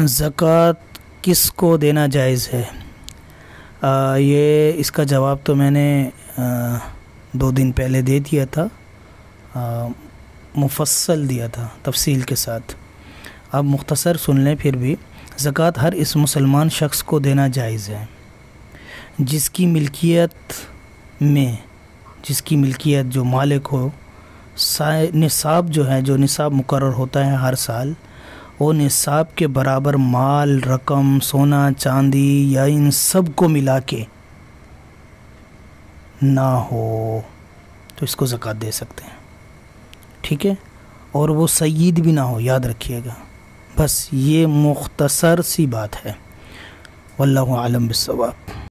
ज़क़़त किस को देना जायज़ है? आ, ये इसका जवाब तो मैंने आ, दो दिन पहले दे दिया था। आ, मुफसल दिया था तफसील के साथ। अब मुख्तसर सुन लें फिर भी। ज़क़़त हर इस मुसलमान शख्स को देना जायज़ है। जिसकी मिल्कियत में जिसकी मिल्कियत जो मालिक हो निसाब जो है जो निसाब मुकर होता है हर साल वो निसाब के बराबर माल, रकम, सोना, चांदी या इन सबको मिला के ना हो तो इसको ज़क़़त दे सकते हैं। ठीक है? और वो सईद भी ना हो, याद रखिएगा। बस ये मुख्तसर सी बात है। वल्लम बिसवाब